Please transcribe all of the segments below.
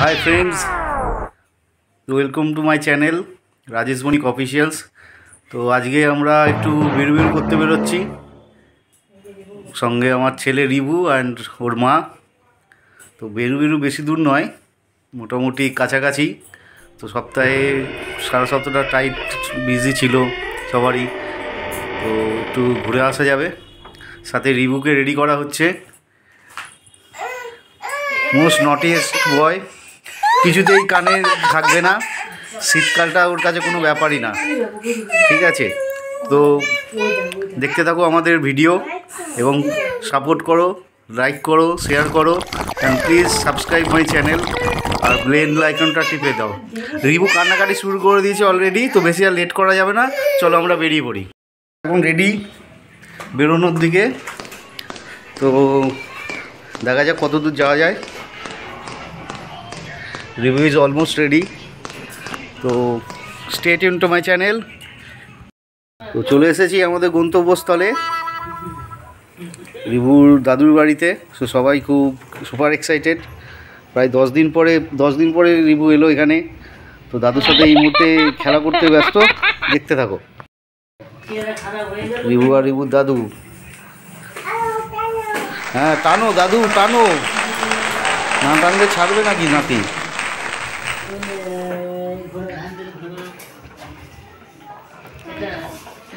Hi friends welcome to my channel Rajesh Banik officials তো আজকে আমরা একটু বেরু বেরু করতে বেরোচ্ছি। সঙ্গে আমার ছেলে রিবু অ্যান্ড ওর মা। তো বেরু বেরু বেশি দূর নয়, মোটামুটি কাছাকাছি। তো সপ্তাহে সারা সপ্তাহটা টাইট বিজি ছিল সবারই। তো একটু ঘুরে আসা যাবে। সাথে রিবুকে রেডি করা হচ্ছে। মোস্ট নটিয়েস্ট বয় কিছুতেই কানে থাকবে না। শীতকালটা ওর কাছে কোনো ব্যাপারই না। ঠিক আছে? তো দেখতে থাকো আমাদের ভিডিও এবং সাপোর্ট করো লাইক করো শেয়ার করো and please subscribe my channel আর ব্লেন লাইকনটা টিপে দাও। রিভু কান্নাকাটি শুরু করে দিয়েছে অলরেডি তো বেশি আর লেট করা যাবে না। চলো আমরা বেরিয়ে পড়ি। এখন রেডি বেরোনোর দিকে। তো দেখা যাক কত দূর যাওয়া যায়। রিভিউ ইজ অলমোস্ট রেডি তো state in to my channel তো চলে এসেছি আমাদের গন্তব্যস্থলে, রিভুর দাদুর বাড়িতে। সো সবাই খুব সুপার এক্সাইটেড প্রায় দশ দিন পরে, দশ দিন পরে রিভু এলো এখানে। তো দাদুর সাথে এই মুহূর্তে খেলা করতে ব্যস্ত। দেখতে থাকো। রিভু আর রিভুর দাদু। হ্যাঁ টানো দাদু, টানো। না টানলে ছাড়বে নাকি নাতি?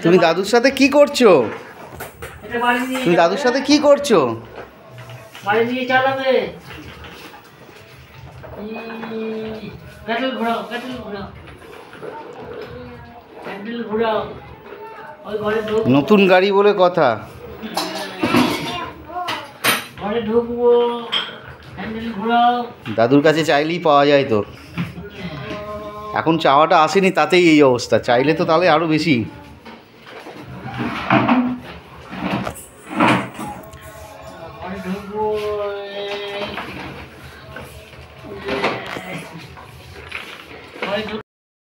তুমি দাদুর সাথে কি করছ? তুমি দাদুর সাথে কি করছ? নতুন গাড়ি বলে কথা। দাদুর কাছে চাইলেই পাওয়া যায় তো। এখন চাওয়াটা আসেনি তাতেই এই অবস্থা। চাইলে তো তাহলে আরও বেশি।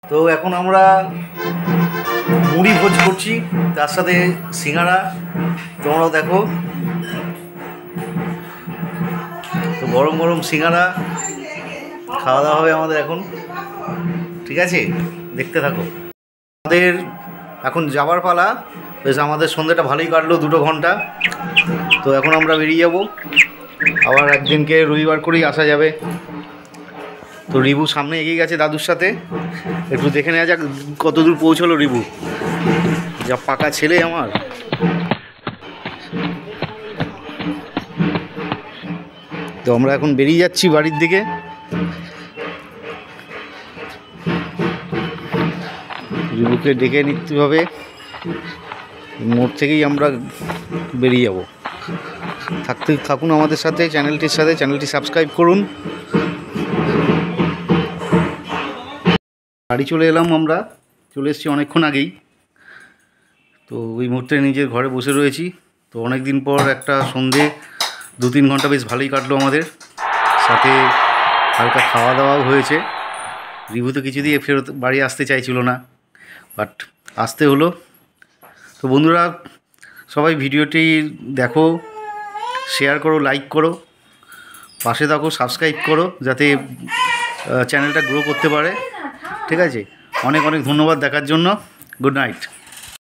তো এখন আমরা মুড়ি ভোজ করছি, তার সাথে সিঙ্গারা। তোমরাও দেখো। তো গরম গরম সিঙ্গারা, খাওয়া দাওয়া হবে আমাদের এখন। ঠিক আছে? দেখতে থাকো। আমাদের এখন যাবার পালা। বেশ, আমাদের সন্ধ্যেটা ভালোই কাটলো, দুটো ঘণ্টা। তো এখন আমরা বেরিয়ে যাব। আবার একদিনকে রবিবার করেই আসা যাবে। তো রিবু সামনে এগিয়ে গেছে দাদুর সাথে। একটু দেখে নেওয়া যাক কত দূর পৌঁছলো রিবু। যা পাকা ছেলে আমার। তো আমরা এখন বেরিয়ে যাচ্ছি বাড়ির দিকে। রিবুকে ডেকে নিতে হবে। মোড় থেকেই আমরা বেরিয়ে যাব। থাকতে থাকুন আমাদের সাথে, চ্যানেলটির সাথে। চ্যানেলটি সাবস্ক্রাইব করুন। বাড়ি চলে এলাম আমরা। চলে এসেছি অনেকক্ষণ আগেই। তো ওই মুহূর্তে নিজের ঘরে বসে রয়েছি। তো অনেক দিন পর একটা সন্ধে দু তিন ঘণ্টা বেশ ভালোই কাটলো আমাদের। সাথে হালকা খাওয়া দাওয়াও হয়েছে। রিভু তো কিছু দিয়ে ফেরত বাড়ি আসতে চাইছিল না, বাট আসতে হলো। তো বন্ধুরা, সবাই ভিডিওটি দেখো, শেয়ার করো, লাইক করো, পাশে থাকো, সাবস্ক্রাইব করো, যাতে চ্যানেলটা গ্রো করতে পারে। ঠিক আছে? অনেক অনেক ধন্যবাদ দেখার জন্য। Good night